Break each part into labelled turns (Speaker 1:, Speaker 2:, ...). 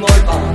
Speaker 1: more.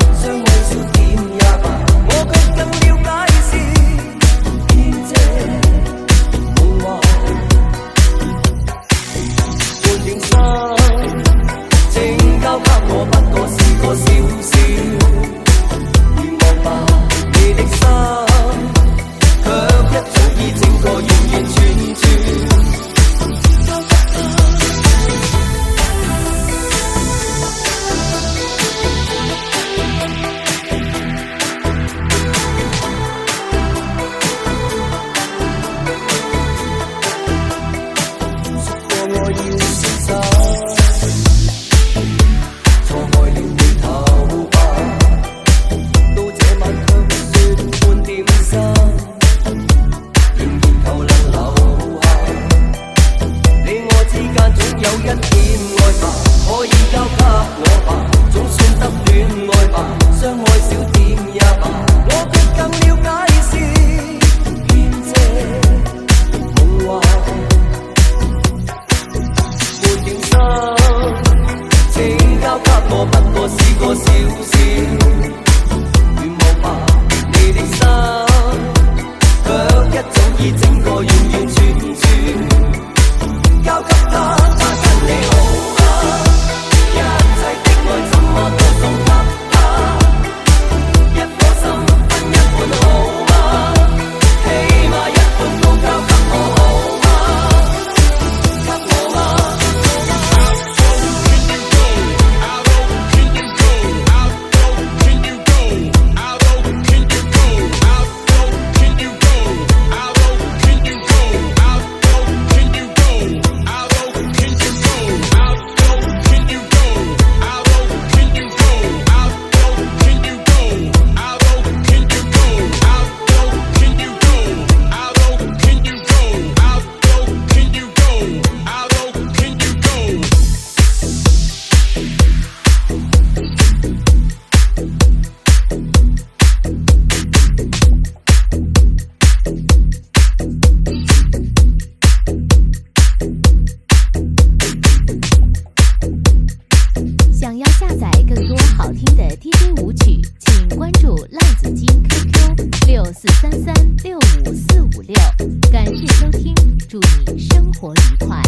Speaker 1: 有一点爱吧可以交给我吧
Speaker 2: 感谢收听，祝你生活愉快。